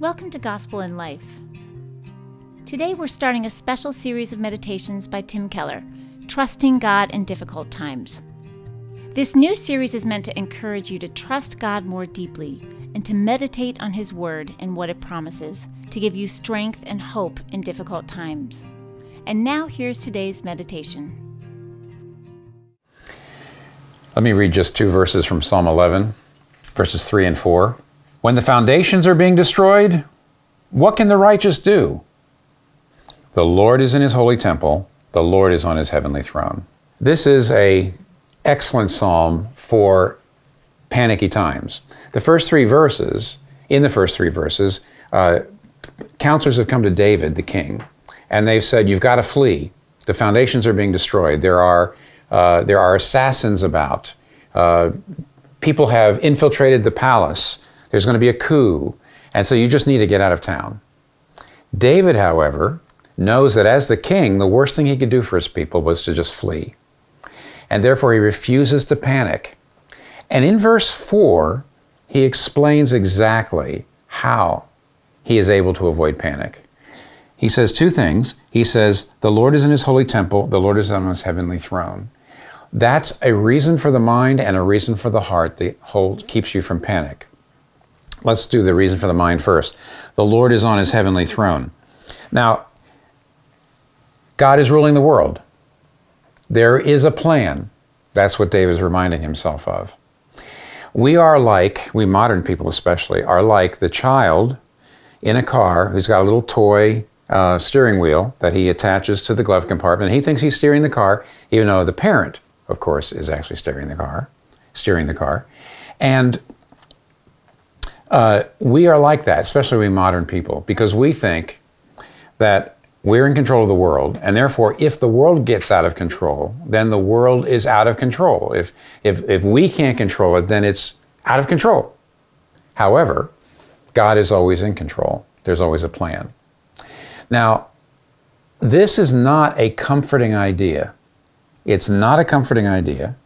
Welcome to Gospel in Life. Today we're starting a special series of meditations by Tim Keller, Trusting God in Difficult Times. This new series is meant to encourage you to trust God more deeply and to meditate on His Word and what it promises to give you strength and hope in difficult times. And now here's today's meditation. Let me read just two verses from Psalm 11, verses 3 and 4. When the foundations are being destroyed, what can the righteous do? The Lord is in his holy temple, the Lord is on his heavenly throne. This is a excellent psalm for panicky times. The first three verses, in the first three verses, uh, counselors have come to David, the king, and they've said, You've got to flee. The foundations are being destroyed. There are, uh, there are assassins about. Uh, people have infiltrated the palace. There's going to be a coup. And so you just need to get out of town. David, however, knows that as the king, the worst thing he could do for his people was to just flee. And therefore, he refuses to panic. And in verse 4, he explains exactly how he is able to avoid panic. He says two things. He says, The Lord is in his holy temple, the Lord is on his heavenly throne. That's a reason for the mind and a reason for the heart that hold, keeps you from panic. Let's do the reason for the mind first. The Lord is on his heavenly throne. Now, God is ruling the world. There is a plan. That's what David is reminding himself of. We are like, we modern people especially, are like the child in a car who's got a little toy uh, steering wheel that he attaches to the glove compartment. He thinks he's steering the car, even though the parent, of course, is actually steering the car, steering the car. And uh, we are like that, especially we modern people, because we think that we're in control of the world, and therefore, if the world gets out of control, then the world is out of control. If, if, if we can't control it, then it's out of control. However, God is always in control, there's always a plan. Now, this is not a comforting idea. It's not a comforting idea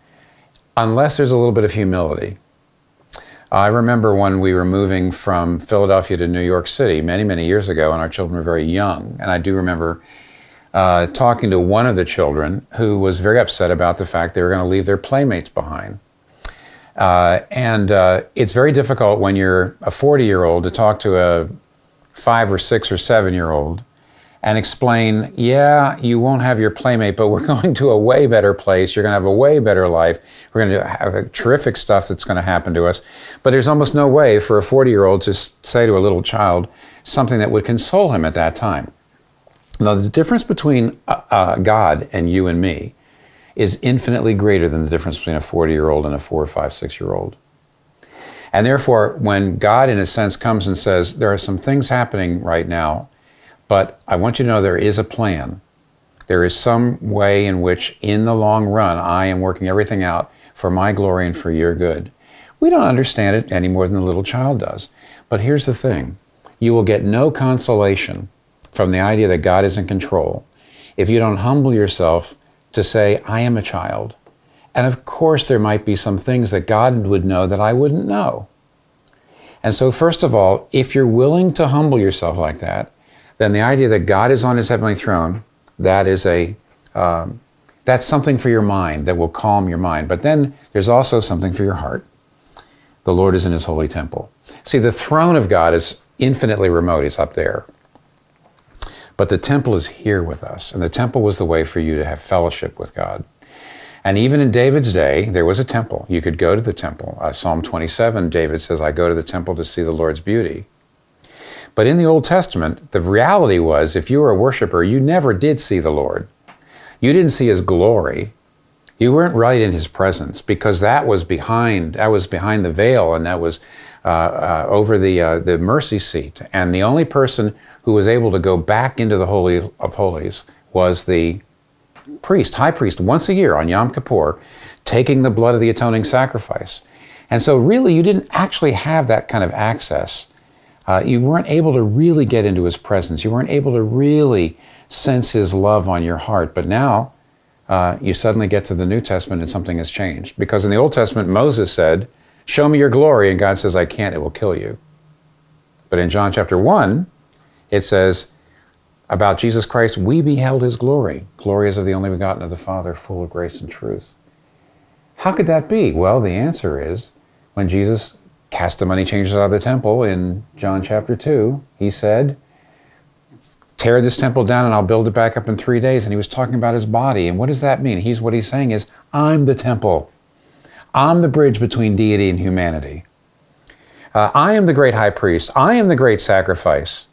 unless there's a little bit of humility. I remember when we were moving from Philadelphia to New York City many, many years ago, and our children were very young. And I do remember uh, talking to one of the children who was very upset about the fact they were going to leave their playmates behind. Uh, and uh, it's very difficult when you're a 40 year old to talk to a five or six or seven year old and explain, yeah, you won't have your playmate, but we're going to a way better place. You're going to have a way better life. We're going to have terrific stuff that's going to happen to us. But there's almost no way for a 40 year old to say to a little child something that would console him at that time. Now, the difference between uh, uh, God and you and me is infinitely greater than the difference between a 40 year old and a four or five, six year old. And therefore, when God, in a sense, comes and says, There are some things happening right now but I want you to know there is a plan. There is some way in which, in the long run, I am working everything out for my glory and for your good. We don't understand it any more than the little child does. But here's the thing you will get no consolation from the idea that God is in control if you don't humble yourself to say, I am a child. And of course, there might be some things that God would know that I wouldn't know. And so, first of all, if you're willing to humble yourself like that, then the idea that God is on his heavenly throne, that is a, um, that's something for your mind that will calm your mind. But then there's also something for your heart. The Lord is in his holy temple. See, the throne of God is infinitely remote, it's up there. But the temple is here with us, and the temple was the way for you to have fellowship with God. And even in David's day, there was a temple. You could go to the temple. Uh, Psalm 27, David says, I go to the temple to see the Lord's beauty. But in the Old Testament, the reality was if you were a worshiper, you never did see the Lord. You didn't see his glory. You weren't right in his presence because that was behind that was behind the veil and that was uh, uh, over the uh, the mercy seat. And the only person who was able to go back into the holy of holies was the priest, high priest, once a year on Yom Kippur, taking the blood of the atoning sacrifice. And so, really, you didn't actually have that kind of access uh, you weren't able to really get into his presence. You weren't able to really sense his love on your heart. But now uh, you suddenly get to the New Testament and something has changed. Because in the Old Testament, Moses said, Show me your glory. And God says, I can't, it will kill you. But in John chapter 1, it says about Jesus Christ, we beheld his glory. Glory is of the only begotten of the Father, full of grace and truth. How could that be? Well, the answer is when Jesus cast the money changers out of the temple in John chapter 2, he said, Tear this temple down and I'll build it back up in three days. And he was talking about his body. And what does that mean? He's what he's saying is, I'm the temple. I'm the bridge between deity and humanity. Uh, I am the great high priest. I am the great sacrifice.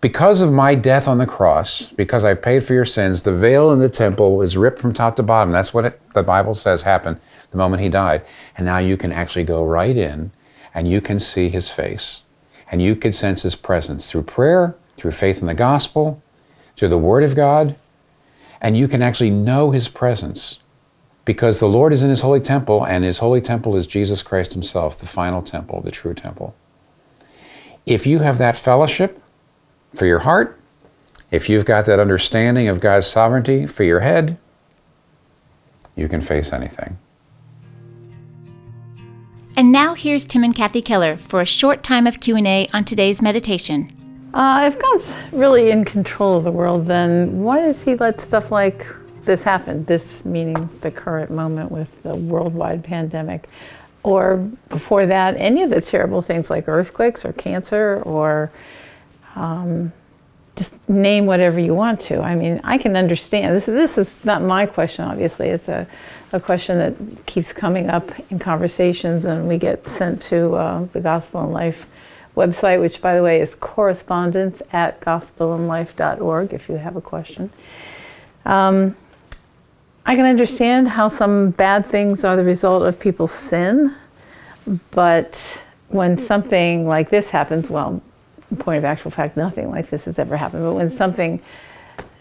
Because of my death on the cross, because I've paid for your sins, the veil in the temple was ripped from top to bottom. That's what it, the Bible says happened the moment he died. And now you can actually go right in and you can see his face. And you can sense his presence through prayer, through faith in the gospel, through the Word of God. And you can actually know his presence because the Lord is in his holy temple, and his holy temple is Jesus Christ himself, the final temple, the true temple. If you have that fellowship for your heart, if you've got that understanding of God's sovereignty for your head, you can face anything. And now here's Tim and Kathy Keller for a short time of Q&A on today's meditation. Uh, if God's really in control of the world, then why does he let stuff like this happen? this meaning the current moment with the worldwide pandemic, or before that, any of the terrible things like earthquakes or cancer or um, just name whatever you want to. I mean, I can understand. This, this is not my question, obviously. It's a, a question that keeps coming up in conversations, and we get sent to uh, the Gospel in Life website, which, by the way, is correspondence at gospelinlife.org if you have a question. Um, I can understand how some bad things are the result of people's sin, but when something like this happens, well, point of actual fact, nothing like this has ever happened, but when something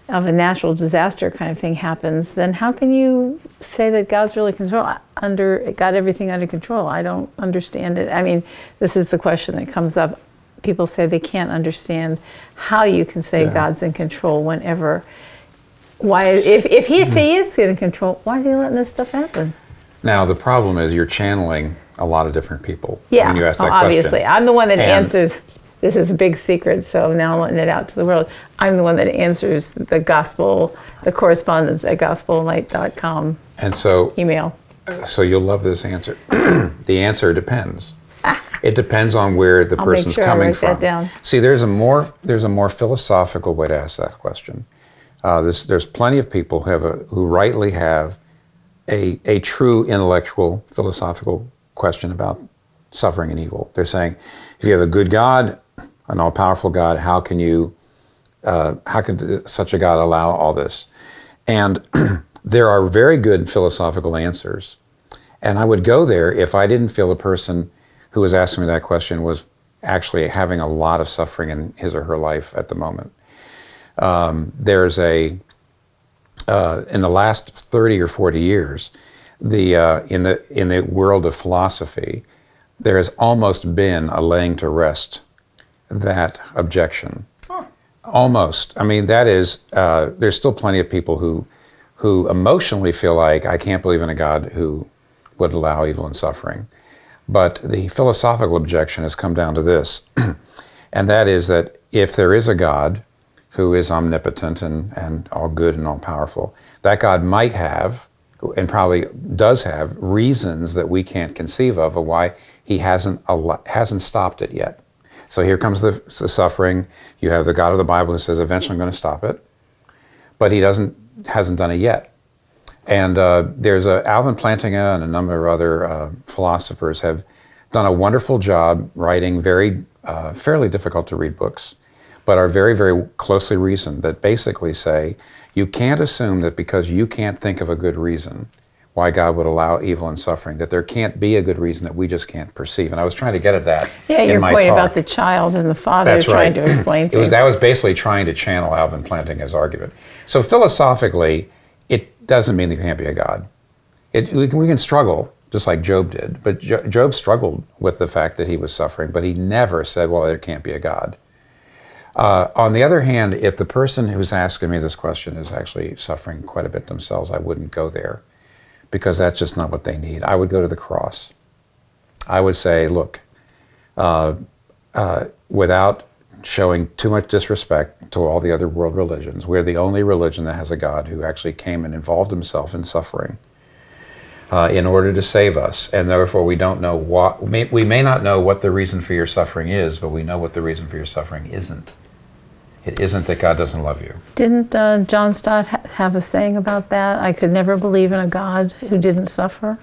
of a natural disaster kind of thing happens, then how can you say that God's really control under it got everything under control? I don't understand it. I mean, this is the question that comes up. People say they can't understand how you can say yeah. God's in control whenever why, if, if, he, if he is in control, why is he letting this stuff happen? Now, the problem is you're channeling a lot of different people yeah, when you ask that obviously. question. I'm the one that and answers, this is a big secret, so now I'm letting it out to the world. I'm the one that answers the gospel, the correspondence at gospelinlife.com and so, email. So you'll love this answer. the answer depends. It depends on where the I'll person's sure coming from. See, there's a more there's a more philosophical way to ask that question. Uh, this, there's plenty of people who, have a, who rightly have a, a true intellectual, philosophical question about suffering and evil. They're saying, if you have a good God, an all powerful God, how can you, uh, how can such a God allow all this? And there are very good philosophical answers. And I would go there if I didn't feel the person who was asking me that question was actually having a lot of suffering in his or her life at the moment. Um, there's a uh, in the last 30 or 40 years, the uh, in the in the world of philosophy, there has almost been a laying to rest that objection. Almost. I mean, that is. Uh, there's still plenty of people who who emotionally feel like I can't believe in a God who would allow evil and suffering. But the philosophical objection has come down to this, and that is that if there is a God who is omnipotent and, and all good and all powerful. That God might have, and probably does have, reasons that we can't conceive of of why he hasn't, hasn't stopped it yet. So here comes the, the suffering. You have the God of the Bible who says, eventually I'm going to stop it. But he doesn't, hasn't done it yet. And uh, there's a, Alvin Plantinga and a number of other uh, philosophers have done a wonderful job writing very, uh, fairly difficult to read books but are very, very closely reasoned that basically say you can't assume that because you can't think of a good reason why God would allow evil and suffering, that there can't be a good reason that we just can't perceive. And I was trying to get at that. Yeah, your point talk. about the child and the father That's trying right. to explain it was, that was basically trying to channel Alvin Plantinga's argument. So philosophically, it doesn't mean there can't be a God. It, we, can, we can struggle, just like Job did. But Job struggled with the fact that he was suffering, but he never said, well, there can't be a God. Uh, on the other hand, if the person who's asking me this question is actually suffering quite a bit themselves, I wouldn't go there because that's just not what they need. I would go to the cross. I would say, look, uh, uh, without showing too much disrespect to all the other world religions, we're the only religion that has a God who actually came and involved himself in suffering uh, in order to save us. And therefore, we don't know what, we may not know what the reason for your suffering is, but we know what the reason for your suffering isn't. It isn't that God doesn't love you. Didn't uh, John Stott ha- have a saying about that? I could never believe in a God who didn't suffer.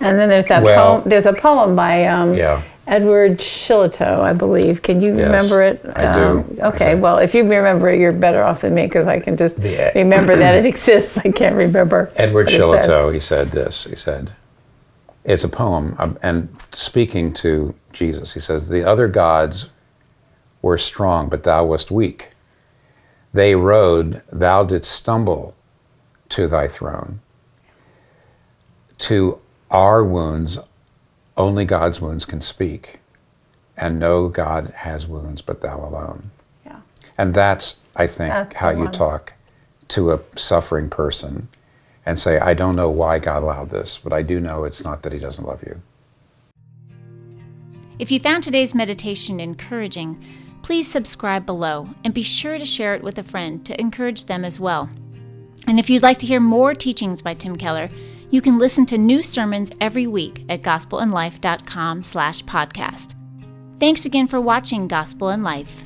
And then there's that Well- poem. There's a poem by um, Yeah. Edward Shillito, I believe. Can you Yes, remember it? I do. Um, okay, I- well, if you remember it, you're better off than me because I can just The- remember that it exists. I can't remember. Edward what it says. Shillito, he said this. He said, it's a poem, um, and speaking to Jesus, he says, The other gods were strong, but thou wast weak. They rode, thou didst stumble to thy throne. To our wounds, only God's wounds can speak, and no God has wounds but thou alone. Yeah. And that's, I think, That's how you talk to a suffering person and say, I don't know why God allowed this, but I do know it's not that He doesn't love you. If you found today's meditation encouraging, please subscribe below and be sure to share it with a friend to encourage them as well. And if you'd like to hear more teachings by Tim Keller, you can listen to new sermons every week at gospelinlife.com slash podcast. Thanks again for watching Gospel in Life.